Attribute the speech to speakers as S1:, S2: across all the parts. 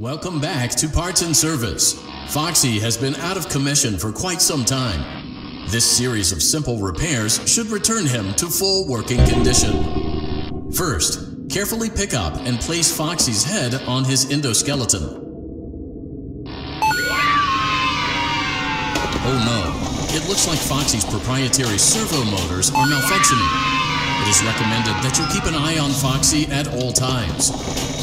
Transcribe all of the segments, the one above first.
S1: Welcome back to Parts and Service. Foxy has been out of commission for quite some time. This series of simple repairs should return him to full working condition. First, carefully pick up and place Foxy's head on his endoskeleton. Oh no, it looks like Foxy's proprietary servo motors are malfunctioning. Is recommended that you keep an eye on Foxy at all times.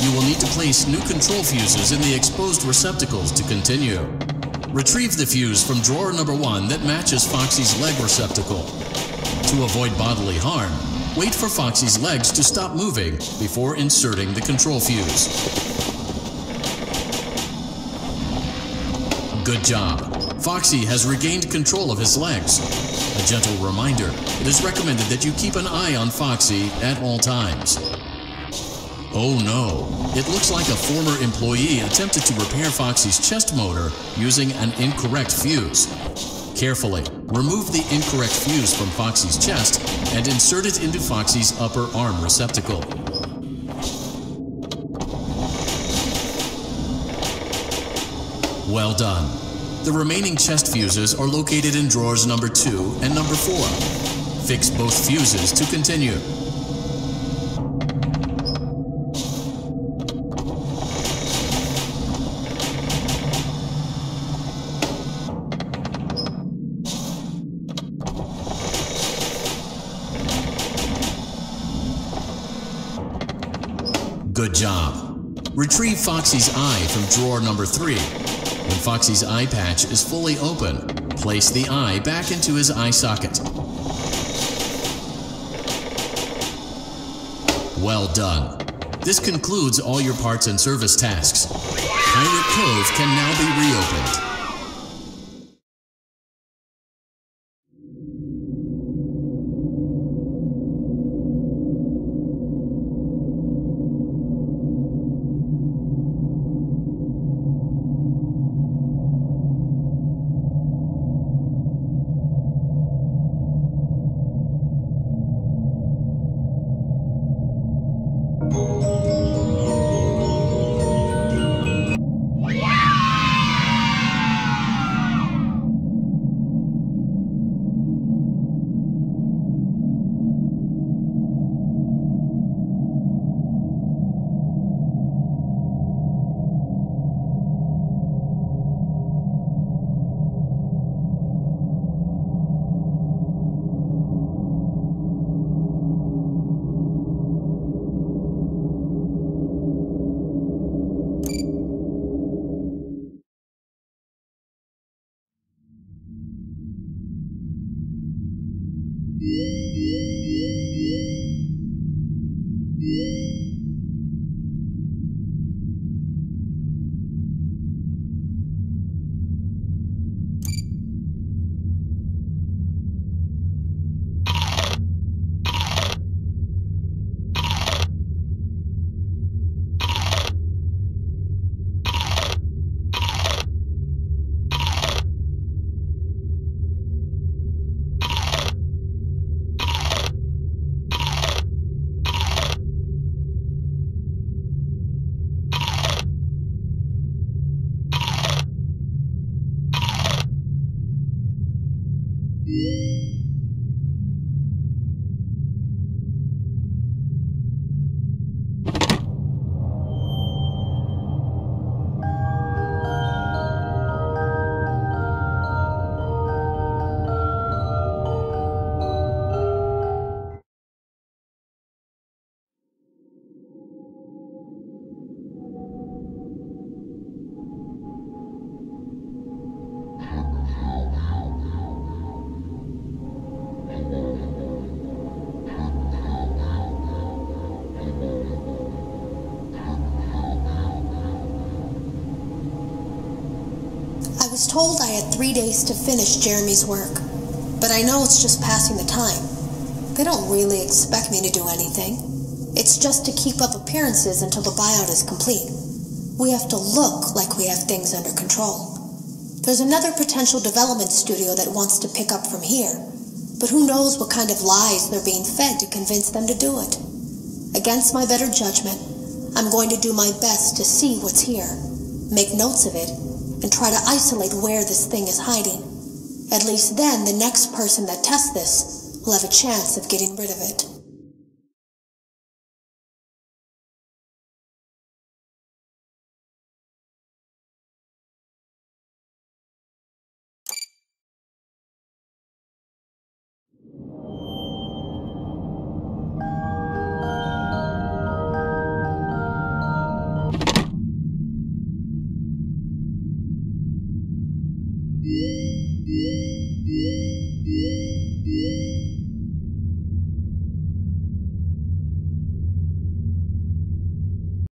S1: You will need to place new control fuses in the exposed receptacles to continue. Retrieve the fuse from drawer number one that matches Foxy's leg receptacle. To avoid bodily harm, wait for Foxy's legs to stop moving before inserting the control fuse. Good job. Foxy has regained control of his legs. A gentle reminder, it is recommended that you keep an eye on Foxy at all times. Oh no, it looks like a former employee attempted to repair Foxy's chest motor using an incorrect fuse. Carefully, remove the incorrect fuse from Foxy's chest and insert it into Foxy's upper arm receptacle. Well done. The remaining chest fuses are located in drawers number 2 and number 4. Fix both fuses to continue. Good job. Retrieve Foxy's eye from drawer number 3. When Foxy's eye patch is fully open, place the eye back into his eye socket. Well done. This concludes all your parts and service tasks. Pirate Cove can now be reopened.
S2: I was told I had three days to finish Jeremy's work, but I know it's just passing the time. They don't really expect me to do anything. It's just to keep up appearances until the buyout is complete. We have to look like we have things under control. There's another potential development studio that wants to pick up from here, but who knows what kind of lies they're being fed to convince them to do it. Against my better judgment, I'm going to do my best to see what's here. make notes of it, and try to isolate where this thing is hiding. At least then, the next person that tests this will have a chance of getting rid of it.